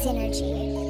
synergy.